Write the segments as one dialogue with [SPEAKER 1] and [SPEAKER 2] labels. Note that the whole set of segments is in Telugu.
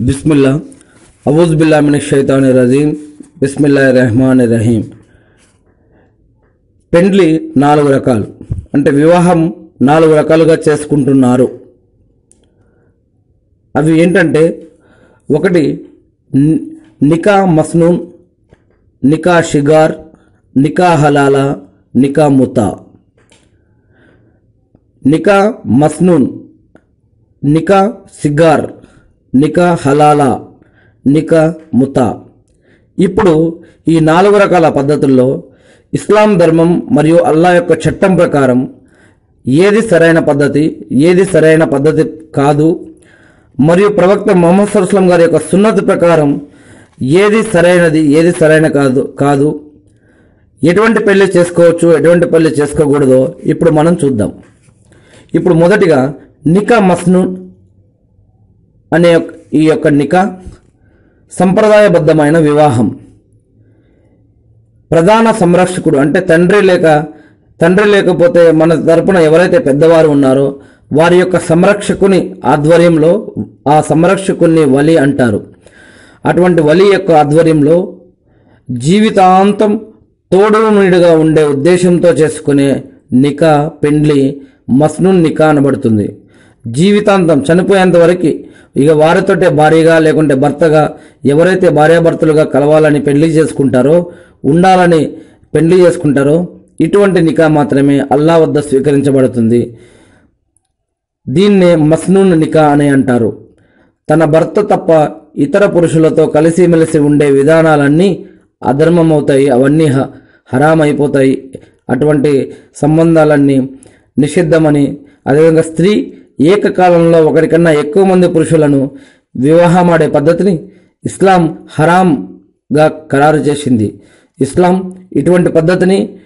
[SPEAKER 1] బిస్మిల్లా. అవూజ్ బిల్లా మిన షైతాని రజీం బిస్మిల్లా రెహమాన్ రహీం పెండ్లి నాలుగు రకాలు. అంటే వివాహం నాలుగు రకాలుగా చేసుకుంటున్నారు. అవి ఏంటంటే ఒకటి నికా మస్నూన్ నికా షిగార్ నికా హలాలా నికా ముతా. నికా మస్నూన్ నికా సిగార్. నికా హలాలా నికా ముతా. ఇప్పుడు ఈ నాలుగు రకాల పద్ధతుల్లో ఇస్లాం ధర్మం మరియు అల్లా యొక్క చట్టం ప్రకారం ఏది సరైన పద్ధతి ఏది సరైన పద్ధతి కాదు మరియు ప్రవక్త మొహమ్మద్ సరస్లం గారి యొక్క సున్నతి ప్రకారం ఏది సరైనది ఏది సరైన కాదు కాదు. ఎటువంటి పెళ్ళి చేసుకోవచ్చు ఎటువంటి పెళ్ళి చేసుకోకూడదో ఇప్పుడు మనం చూద్దాం. ఇప్పుడు మొదటిగా నికా మస్నూన్ అనే ఈ యొక్క నిక సంప్రదాయబద్ధమైన వివాహం. ప్రధాన సంరక్షకుడు అంటే తండ్రి లేక తండ్రి లేకపోతే మన తరపున ఎవరైతే పెద్దవారు ఉన్నారో వారి యొక్క సంరక్షకుని ఆధ్వర్యంలో ఆ సంరక్షకుని వలి అంటారు. అటువంటి వలి యొక్క ఆధ్వర్యంలో జీవితాంతం తోడు నీడుగా ఉండే ఉద్దేశంతో చేసుకునే నికా పెండ్లి మస్నున్ నికా అనబడుతుంది. జీవితాంతం చనిపోయేంత వరకు ఇక వారితోటే భార్యగా లేకుంటే భర్తగా ఎవరైతే భార్యాభర్తలుగా కలవాలని పెళ్ళి చేసుకుంటారో ఉండాలని పెళ్ళి చేసుకుంటారో ఇటువంటి నికా మాత్రమే అల్లా వద్ద స్వీకరించబడుతుంది. దీన్నే మస్నూన్ నికా అని అంటారు. తన భర్త తప్ప ఇతర పురుషులతో కలిసిమెలిసి ఉండే విధానాలన్నీ అధర్మమవుతాయి అవన్నీ హ- హరాం అయిపోతాయి అటువంటి సంబంధాలన్నీ నిషిద్ధమని అదేవిధంగా స్త్రీ ఏకకాలంలో ఒకరికన్నా ఎక్కువ మంది పురుషులను వివాహమాడే పద్ధతిని ఇస్లాం హరాంగా ఖరారు చేసింది. ఇస్లాం ఇటువంటి పద్ధతిని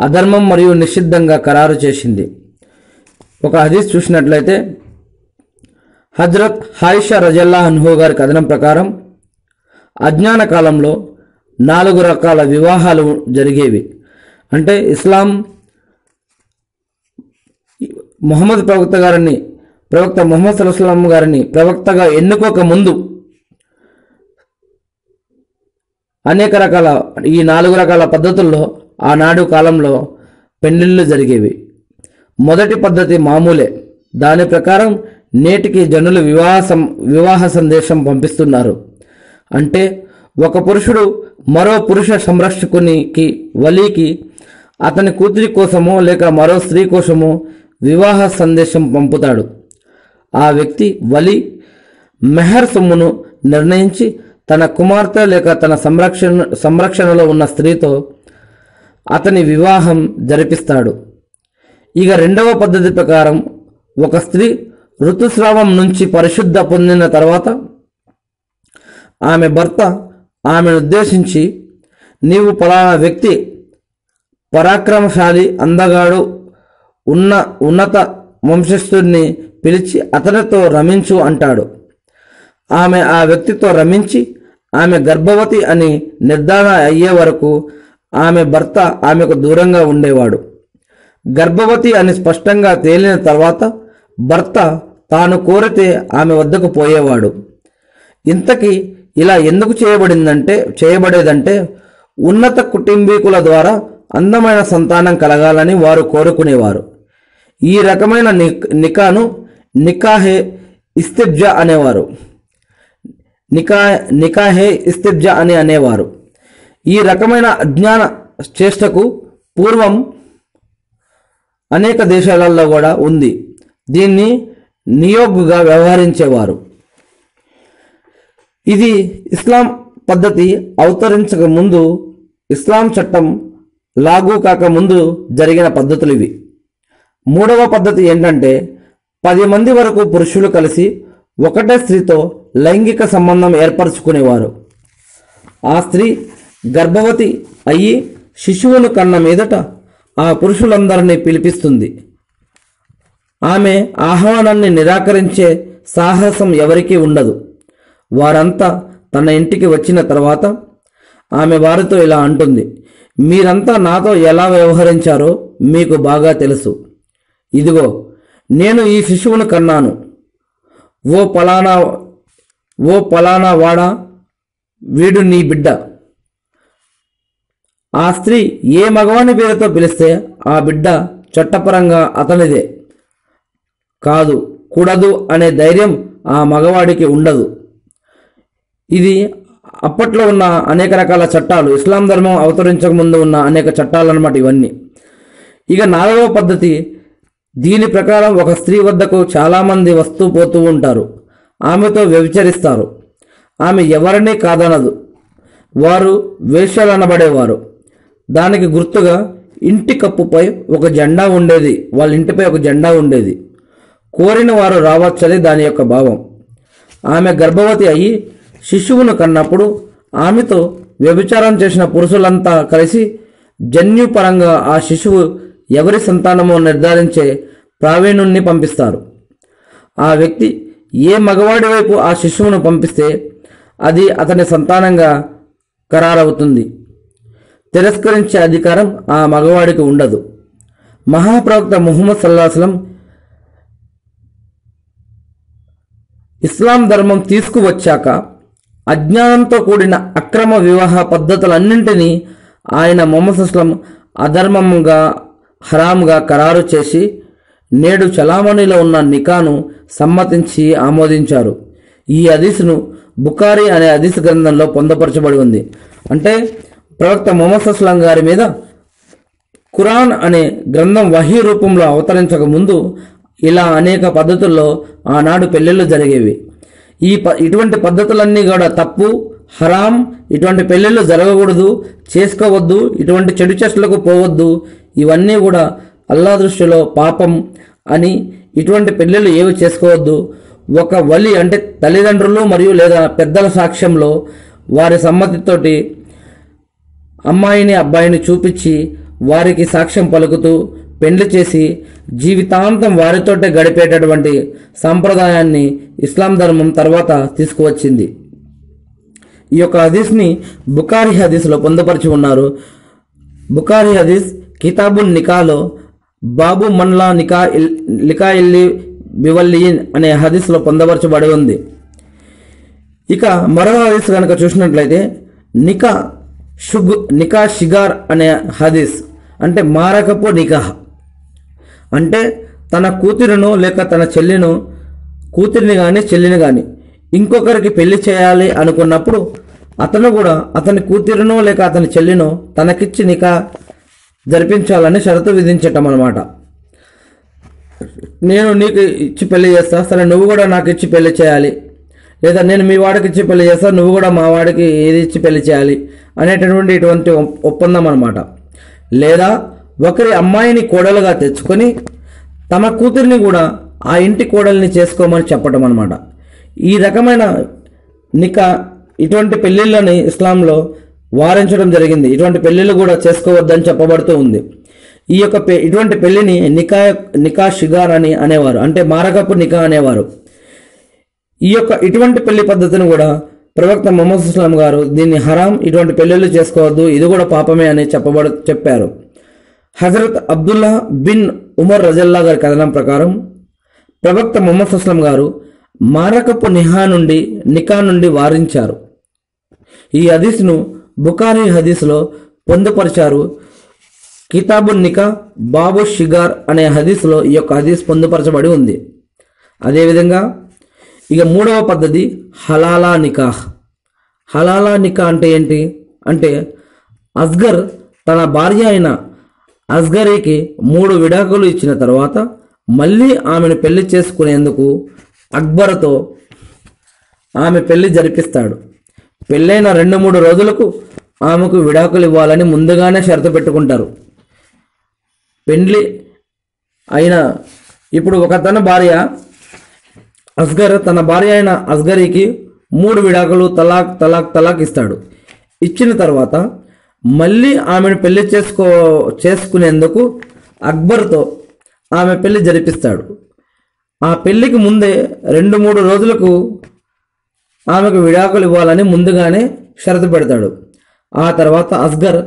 [SPEAKER 1] అధర్మం మరియు నిషిద్ధంగా ఖరారు చేసింది. ఒక హదీస్ చూసినట్లయితే హజ్రత్ హాయిషా రజల్లా అన్హో గారి కథనం ప్రకారం అజ్ఞాన కాలంలో నాలుగు రకాల వివాహాలు జరిగేవి. అంటే ఇస్లాం మొహమ్మద్ ప్రవక్త గారిని ప్రవక్త మొహమ్మద్ సల్లాం గారిని ప్రవక్తగా ఎన్నుకోక ముందు అనేక రకాల ఈ నాలుగు రకాల పద్ధతుల్లో ఆనాడు కాలంలో పెళ్ళిళ్ళు జరిగేవి. మొదటి పద్ధతి మామూలే. దాని ప్రకారం నేటికి జనులు వివాహ సం- వివాహ సందేశం పంపిస్తున్నారు. అంటే ఒక పురుషుడు మరో పురుష సంరక్షకునికి వలీకి అతని కూతురి కోసమో లేక మరో స్త్రీ కోసమో వివాహ సందేశం పంపుతాడు. ఆ వ్యక్తి వలి మెహర్ సొమ్మును నిర్ణయించి తన కుమార్తె లేక తన సంరక్షణ సంరక్షణలో ఉన్న స్త్రీతో అతని వివాహం జరిపిస్తాడు. ఇక రెండవ పద్ధతి ప్రకారం ఒక స్త్రీ ఋతుస్రావం నుంచి పరిశుద్ధ పొందిన తర్వాత ఆమె భర్త ఆమెను ఉద్దేశించి నీవు పలానా వ్యక్తి పరాక్రమశాలి అందగాడు ఉన్న ఉన్నత వంశస్థుడిని పిలిచి అతనితో రమించు అంటాడు. ఆమె ఆ వ్యక్తితో రమించి ఆమె గర్భవతి అని నిర్ధారణ అయ్యే వరకు ఆమె భర్త ఆమెకు దూరంగా ఉండేవాడు. గర్భవతి అని స్పష్టంగా తేలిన తర్వాత భర్త తాను కోరితే ఆమె వద్దకు పోయేవాడు. ఇంతకీ ఇలా ఎందుకు చేయబడిందంటే చేయబడేదంటే ఉన్నత కుటుంబీకుల ద్వారా అందమైన సంతానం కలగాలని వారు కోరుకునేవారు. ఈ రకమైన ని- నికాను నికాహే ఇస్తిబ్జా అనేవారు. నికా నికాహే ఇస్తిబ్జా అని అనేవారు. ఈ రకమైన అజ్ఞాన చేష్టకు పూర్వం అనేక దేశాలలో కూడా ఉంది. దీన్ని నియోగ్గా వ్యవహరించేవారు. ఇది ఇస్లాం పద్ధతి అవతరించక ముందు ఇస్లాం చట్టం లాగు కాక ముందు జరిగిన పద్ధతులు ఇవి. మూడవ పద్ధతి ఏంటంటే పది మంది వరకు పురుషులు కలిసి ఒకటే స్త్రీతో లైంగిక సంబంధం ఏర్పరచుకునేవారు. ఆ స్త్రీ గర్భవతి అయ్యి శిశువును కన్న మీదట ఆ పురుషులందరినీ పిలిపిస్తుంది. ఆమె ఆహ్వానాన్ని నిరాకరించే సాహసం ఎవరికీ ఉండదు. వారంతా తన ఇంటికి వచ్చిన తర్వాత ఆమె వారితో ఇలా అంటుంది మీరంతా నాతో ఎలా వ్యవహరించారో మీకు బాగా తెలుసు. ఇదిగో నేను ఈ శిశువును కన్నాను. ఓ పలానా ఓ పలానా వాడా వీడు నీ బిడ్డ. ఆ స్త్రీ ఏ మగవాని పేరుతో పిలిస్తే ఆ బిడ్డ చట్టపరంగా అతనిదే. కాదు కూడదు అనే ధైర్యం ఆ మగవాడికి ఉండదు. ఇది అప్పట్లో ఉన్న అనేక రకాల చట్టాలు. ఇస్లాం ధర్మం అవతరించక ముందు ఉన్న అనేక చట్టాలు అన్నమాట ఇవన్నీ. ఇక నాలుగవ పద్ధతి దీని ప్రకారం ఒక స్త్రీ వద్దకు చాలామంది వస్తూ పోతూ ఉంటారు. ఆమెతో వ్యభిచరిస్తారు. ఆమె ఎవరినీ కాదనదు. వారు వేషాలనబడేవారు దానికి గుర్తుగా ఇంటి కప్పుపై ఒక జెండా ఉండేది. వాళ్ళ ఇంటిపై ఒక జెండా ఉండేది. కోరిన వారు రావచ్చని దాని యొక్క భావం. ఆమె గర్భవతి అయి శిశువును కన్నప్పుడు ఆమెతో వ్యభిచారం చేసిన పురుషులంతా కలిసి జన్యుపరంగా ఆ శిశువు ఎవరి సంతానమో నిర్ధారించే ప్రావీణుణ్ణి పంపిస్తారు. ఆ వ్యక్తి ఏ మగవాడి వైపు ఆ శిశువును పంపిస్తే అది అతని సంతానంగా ఖరారవుతుంది. తిరస్కరించే అధికారం ఆ మగవాడికి ఉండదు. మహాప్రవక్త ముహమ్మద్ సల్లాహస్లం ఇస్లాం ధర్మం తీసుకువచ్చాక అజ్ఞానంతో కూడిన అక్రమ వివాహ పద్ధతులన్నింటినీ ఆయన మొహమ్మద్ అస్లం అధర్మంగా హరాంగా ఖరారు చేసి నేడు చలామణిలో ఉన్న నికాను సమ్మతించి ఆమోదించారు. ఈ హదీసును బుకారి అనే హదీస్ గ్రంథంలో పొందపరచబడి ఉంది. అంటే ప్రవక్త మొహమ్మద్ అస్లాం గారి మీద ఖురాన్ అనే గ్రంథం వహీ రూపంలో అవతరించక ముందు ఇలా అనేక పద్ధతుల్లో ఆనాడు పెళ్ళిళ్ళు జరిగేవి. ఈ ప ఇటువంటి పద్ధతులన్నీ కూడా తప్పు హరాం ఇటువంటి పెళ్ళిళ్ళు జరగకూడదు చేసుకోవద్దు ఇటువంటి చెడు చెట్లకు పోవద్దు ఇవన్నీ కూడా అల్లా దృష్టిలో పాపం అని ఇటువంటి పెళ్ళిళ్ళు ఏవి చేసుకోవద్దు. ఒక వలి అంటే తల్లిదండ్రులు మరియు లేదా పెద్దల సాక్ష్యంలో వారి సమ్మతితోటి అమ్మాయిని అబ్బాయిని చూపించి వారికి సాక్ష్యం పలుకుతూ పెండ్లి చేసి జీవితాంతం వారితోటే గడిపేటటువంటి సాంప్రదాయాన్ని ఇస్లాం ధర్మం తర్వాత తీసుకువచ్చింది. ఈ యొక్క హదీస్ని బుకారి హదీస్లో పొందుపరిచి ఉన్నారు. బుకారి హదీస్ కితాబున్ నికాలో బాబు మన్లా నికా ఇల్ లికా ఇల్లి బివల్లియిన్ అనే హదీస్లో పొందపరచబడి ఉంది. ఇక మరో హదీస్ కనుక చూసినట్లయితే నికా షుగ్ నికా షిగార్ అనే హదీస్ అంటే మారకపు నికాహ్. అంటే తన కూతురును లేక తన చెల్లిను కూతురిని కానీ చెల్లిని కానీ ఇంకొకరికి పెళ్ళి చేయాలి అనుకున్నప్పుడు అతను కూడా అతని కూతురును లేక అతని చెల్లిను తనకిచ్చి నికా జరిపించాలని షరతు విధించటం అనమాట నేను నీకు ఇచ్చి పెళ్ళి చేస్తా సరే నువ్వు కూడా నాకు ఇచ్చి పెళ్ళి చేయాలి. లేదా నేను మీ వాడికి ఇచ్చి పెళ్ళి చేస్తా నువ్వు కూడా మా వాడికి ఏది ఇచ్చి పెళ్ళి చేయాలి అనేటటువంటి ఇటువంటి ఒప్పందం అనమాట లేదా ఒకరి అమ్మాయిని కోడలుగా తెచ్చుకొని తమ కూతురిని కూడా ఆ ఇంటి కోడల్ని చేసుకోమని చెప్పటం అనమాట ఈ రకమైన నిక ఇటువంటి పెళ్ళిళ్ళని ఇస్లాంలో వారించడం జరిగింది. ఇటువంటి పెళ్ళిళ్ళు కూడా చేసుకోవద్దని చెప్పబడుతూ ఉంది. ఈ యొక్క పె- ఇటువంటి పెళ్ళిని నికా నికా షిగార్ అని అనేవారు. అంటే మారకపు నికా అనేవారు. ఈ యొక్క ఇటువంటి పెళ్ళి పద్ధతిని కూడా ప్రవక్త మొహమ్మద్ ఇస్లాం గారు దీన్ని హరాం ఇటువంటి పెళ్ళిళ్ళు చేసుకోవద్దు ఇది కూడా పాపమే అని చెప్పబడు చెప్పారు. హజరత్ అబ్దుల్లా బిన్ ఉమర్ రజల్లా గారి కథనం ప్రకారం ప్రవక్త మొహమ్మద్ ఇస్లాం గారు మారకపు నిహా నుండి నికా నుండి వారించారు. ఈ అదీస్ను బుకారీ హదీస్లో పొందుపరిచారు. కితాబున్ నికా బాబు షిగార్ అనే హదీస్లో ఈ యొక్క హదీస్ పొందుపరచబడి ఉంది. అదేవిధంగా ఇక మూడవ పద్ధతి హలాలా నికాహ్. హలాలా నికా అంటే ఏంటి? అంటే అస్గర్ తన భార్య అయిన అస్గరీకి మూడు విడాకులు ఇచ్చిన తర్వాత మళ్ళీ ఆమెను పెళ్ళి చేసుకునేందుకు అక్బర్తో ఆమె పెళ్ళి జరిపిస్తాడు. పెళ్ళైన రెండు మూడు రోజులకు ఆమెకు విడాకులు ఇవ్వాలని ముందుగానే షరతు పెట్టుకుంటారు. పెండ్లి అయిన ఇప్పుడు ఒక తన భార్య అస్గర్ తన భార్య అయిన అస్గరికి మూడు విడాకులు తలాక్ తలాక్ తలాక్ ఇస్తాడు. ఇచ్చిన తర్వాత మళ్ళీ ఆమెను పెళ్ళి చేసుకో చేసుకునేందుకు అక్బర్తో ఆమె పెళ్ళి జరిపిస్తాడు. ఆ పెళ్ళికి ముందే రెండు మూడు రోజులకు ఆమెకు విడాకులు ఇవ్వాలని ముందుగానే షరతు పెడతాడు. ఆ తర్వాత అస్గర్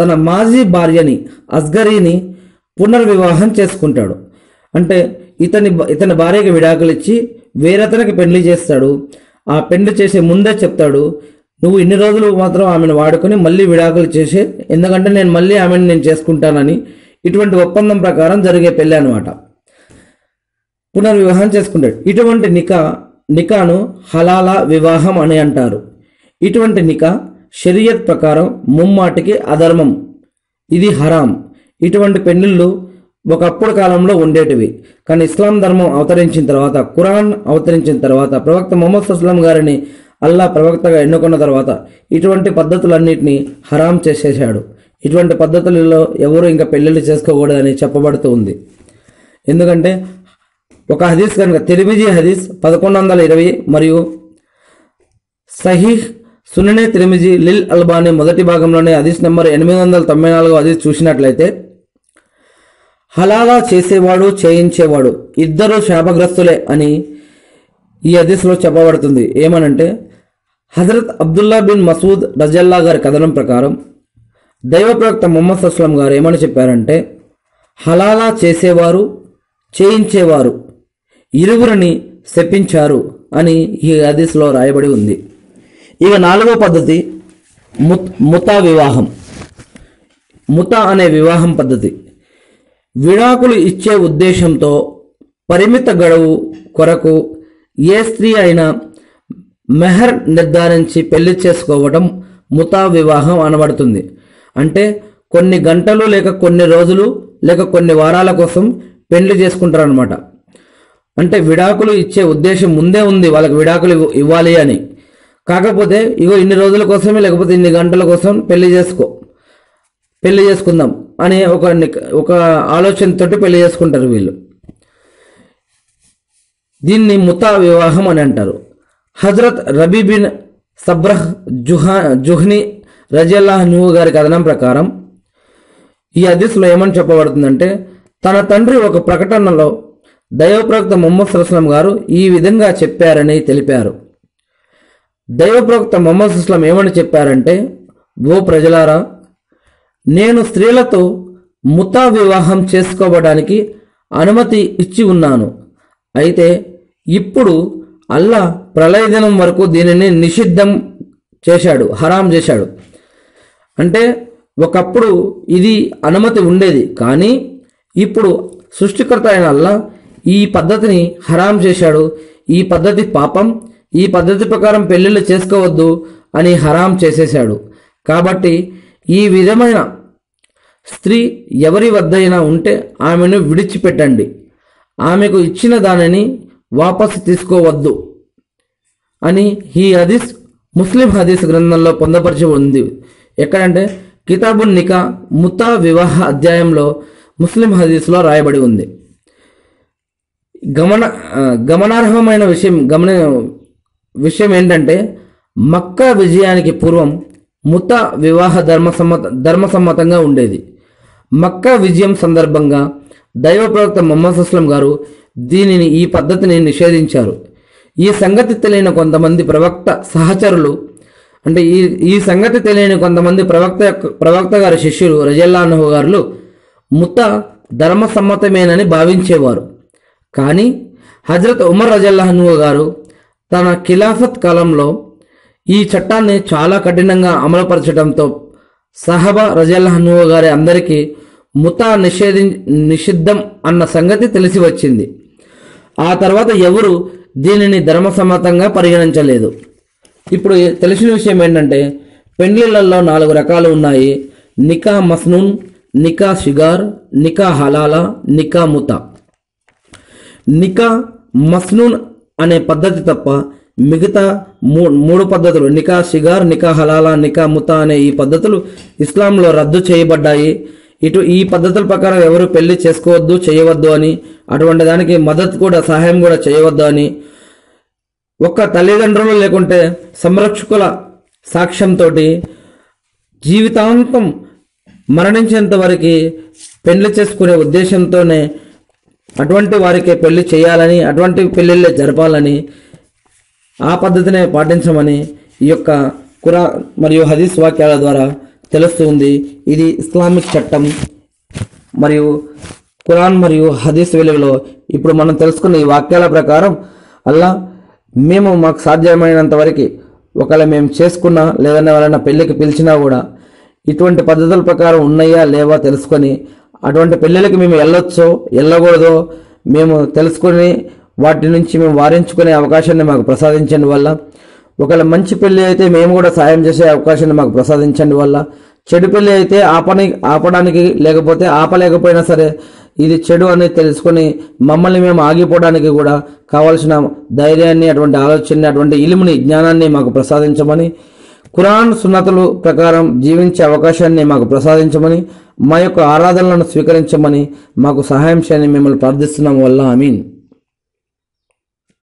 [SPEAKER 1] తన మాజీ భార్యని అస్గరీని పునర్వివాహం చేసుకుంటాడు. అంటే ఇతని ఇతని భార్యకి విడాకులు ఇచ్చి వేరతనికి పెళ్ళి చేస్తాడు. ఆ పెళ్ళి చేసే ముందే చెప్తాడు నువ్వు ఇన్ని రోజులు మాత్రం ఆమెను వాడుకొని మళ్ళీ విడాకులు చేసే ఎందుకంటే నేను మళ్ళీ ఆమెను నేను చేసుకుంటానని ఇటువంటి ఒప్పందం ప్రకారం జరిగే పెళ్ళి అనమాట పునర్వివాహం చేసుకుంటాడు. ఇటువంటి నికా నికాను హలాలా వివాహం అని అంటారు. ఇటువంటి నికా షరియత్ ప్రకారం ముమ్మాటికి అధర్మం. ఇది హరాం. ఇటువంటి పెళ్ళిళ్ళు ఒకప్పుడు కాలంలో ఉండేటివి. కానీ ఇస్లాం ధర్మం అవతరించిన తర్వాత ఖురాన్ అవతరించిన తర్వాత ప్రవక్త మొహమ్మద్ సుస్లాం గారిని అల్లా ప్రవక్తగా ఎన్నుకున్న తర్వాత ఇటువంటి పద్ధతులన్నింటినీ హరాం చేసేసాడు ఇటువంటి పద్ధతులలో ఎవరు ఇంకా పెళ్ళిళ్ళు చేసుకోకూడదని చెప్పబడుతూ ఉంది. ఎందుకంటే ఒక హదీస్ కనుక తిరిమిజీ హదీస్ పదకొండు వందల ఇరవై మరియు సహీహ్ సుననే తిరిమిజీ లిల్ అల్బానీ మొదటి భాగంలోనే హదీస్ నెంబర్ ఎనిమిది వందల తొంభై నాలుగు హదీస్ చూసినట్లయితే హలాలా చేసేవాడు చేయించేవాడు ఇద్దరు శాపగ్రస్తులే అని ఈ హదీస్లో చెప్పబడుతుంది. ఏమనంటే హజరత్ అబ్దుల్లా బిన్ మసూద్ రజల్లా గారి కథనం ప్రకారం దైవ ప్రవక్త మొహమ్మద్ అస్లం గారు ఏమని చెప్పారంటే హలాలా చేసేవారు చేయించేవారు ఇరువురిని శపించారు అని ఈ హదీస్లో రాయబడి ఉంది. ఇక నాలుగో పద్ధతి ముత్ ముతా వివాహం. ముత అనే వివాహం పద్ధతి. విడాకులు ఇచ్చే ఉద్దేశంతో పరిమిత గడువు కొరకు ఏ స్త్రీ అయినా మెహర్ నిర్ధారించి పెళ్ళి చేసుకోవడం ముతా వివాహం అనబడుతుంది. అంటే కొన్ని గంటలు లేక కొన్ని రోజులు లేక కొన్ని వారాల కోసం పెళ్ళి చేసుకుంటారనమాట అంటే విడాకులు ఇచ్చే ఉద్దేశం ముందే ఉంది వాళ్ళకి విడాకులు ఇవ్వాలి అని. కాకపోతే ఇగో ఇన్ని రోజుల కోసమే లేకపోతే ఇన్ని గంటల కోసం పెళ్ళి చేసుకో పెళ్ళి చేసుకుందాం అనే ఒక ఒక ఆలోచనతోటి పెళ్ళి చేసుకుంటారు వీళ్ళు. దీన్ని ముతా వివాహం అని అంటారు. Hazrat Rabi bin Sabrah Juha Juhani రజల్లాహ్ను గారి కథనం ప్రకారం ఈ హదీస్లో ఏమని చెప్పబడుతుందంటే తన తండ్రి ఒక ప్రకటనలో దైవప్రవక్త మొహమ్మద్ సుస్లం గారు ఈ విధంగా చెప్పారని తెలిపారు. దైవప్రవక్త మొహమ్మద్ సుస్లం ఏమని చెప్పారంటే ఓ ప్రజలారా నేను స్త్రీలతో ముతా వివాహం చేసుకోవడానికి అనుమతి ఇచ్చి ఉన్నాను. అయితే ఇప్పుడు అల్లా ప్రళయ దినం వరకు దీనిని నిషిద్ధం చేశాడు హరాం చేశాడు. అంటే ఒకప్పుడు ఇది అనుమతి ఉండేది కానీ ఇప్పుడు సృష్టికర్త అయిన అల్లా ఈ పద్ధతిని హరాం చేశాడు. ఈ పద్ధతి పాపం. ఈ పద్ధతి ప్రకారం పెళ్ళిళ్ళు చేసుకోవద్దు అని హరాం చేసేశాడు. కాబట్టి ఈ విధమైన స్త్రీ ఎవరి వద్దైనా ఉంటే ఆమెను విడిచిపెట్టండి. ఆమెకు ఇచ్చిన దానిని వాపసు తీసుకోవద్దు అని ఈ హదీస్ ముస్లిం హదీస్ గ్రంథంలో పొందపరిచి ఉంది. ఎక్కడంటే కితాబున్ నికా ముతా వివాహ అధ్యాయంలో ముస్లిం హదీస్లో రాయబడి ఉంది. గమన గమనార్హమైన విషయం గమన విషయం ఏంటంటే మక్కా విజయానికి పూర్వం ముత వివాహ ధర్మ సమ్మత ధర్మసమ్మతంగా ఉండేది. మక్కా విజయం సందర్భంగా దైవ ప్రవక్త మొహమ్మద్ అస్లం గారు దీనిని ఈ పద్ధతిని నిషేధించారు. ఈ సంగతి తెలియని కొంతమంది ప్రవక్త సహచరులు అంటే ఈ ఈ సంగతి తెలియని కొంతమంది ప్రవక్త ప్రవక్త గారి శిష్యులు రజల్లాహు గారు ముత ధర్మసమ్మతమేనని భావించేవారు. కానీ హజరత్ ఉమర్ రజల్లాహను గారు తన ఖిలాఫత్ కాలంలో ఈ చట్టాన్ని చాలా కఠినంగా అమలుపరచడంతో సహబా రజల్లాహను గారి అందరికీ ముతా నిషేధి నిషిద్ధం అన్న సంగతి తెలిసి వచ్చింది. ఆ తర్వాత ఎవరు దీనిని ధర్మసమ్మతంగా పరిగణించలేదు. ఇప్పుడు తెలిసిన విషయం ఏంటంటే పెండ్లిళ్ళల్లో నాలుగు రకాలు ఉన్నాయి. నికా మస్నూన్ నికా షిగార్ నికా హలాలా నికా ముతా. నికా మస్నూన్ అనే పద్ధతి తప్ప మిగతా మూ మూడు పద్ధతులు నికా షిగార్ నికా హలాలా నికా ముతా అనే ఈ పద్ధతులు ఇస్లాంలో రద్దు చేయబడ్డాయి. ఇటు ఈ పద్ధతుల ప్రకారం ఎవరు పెళ్ళి చేసుకోవద్దు చేయవద్దు అని అటువంటి దానికి మద్దతు కూడా సహాయం కూడా చేయవద్దు అని. ఒక్క తల్లిదండ్రులు లేకుంటే సంరక్షకుల సాక్ష్యంతో జీవితాంతం మరణించేంత వరకు పెళ్ళి చేసుకునే ఉద్దేశంతోనే అటువంటి వారికి పెళ్ళి చేయాలని అటువంటి పెళ్ళిళ్ళే జరపాలని ఆ పద్ధతినే పాటించమని ఈ యొక్క కురా మరియు హదీస్ వాక్యాల ద్వారా తెలుస్తుంది ఇది ఇస్లామిక్ చట్టం. మరియు ఖురాన్ మరియు హదీస్ వెలుగులో ఇప్పుడు మనం తెలుసుకున్న ఈ వాక్యాల ప్రకారం అల్లా మేము మాకు సాధ్యమైనంత వరకు ఒకవేళ మేము చేసుకున్నా లేదన్నా ఎవరైనా పెళ్ళికి పిలిచినా కూడా ఇటువంటి పద్ధతుల ప్రకారం ఉన్నాయా లేవా తెలుసుకొని అటువంటి పెళ్ళిళ్ళకి మేము వెళ్ళొచ్చో వెళ్ళకూడదో. మేము తెలుసుకొని వాటి నుంచి మేము వారించుకునే అవకాశాన్ని మాకు ప్రసాదించండి వల్ల. ఒకవేళ మంచి పెళ్ళి అయితే మేము కూడా సాయం చేసే అవకాశాన్ని మాకు ప్రసాదించండి వల్ల. చెడు పెళ్ళి అయితే ఆపని ఆపడానికి లేకపోతే ఆపలేకపోయినా సరే ఇది చెడు అని తెలుసుకొని మమ్మల్ని మేము ఆగిపోవడానికి కూడా కావలసిన ధైర్యాన్ని అటువంటి ఆలోచనని అటువంటి ఇలుముని జ్ఞానాన్ని మాకు ప్రసాదించమని ఖురాన్ సున్నతులు ప్రకారం జీవించే అవకాశాన్ని మాకు ప్రసాదించమని మా యొక్క ఆరాధనలను స్వీకరించమని మాకు సహాయం చేయని మిమ్మల్ని ప్రార్థిస్తున్నాం. వల్ల అమీన్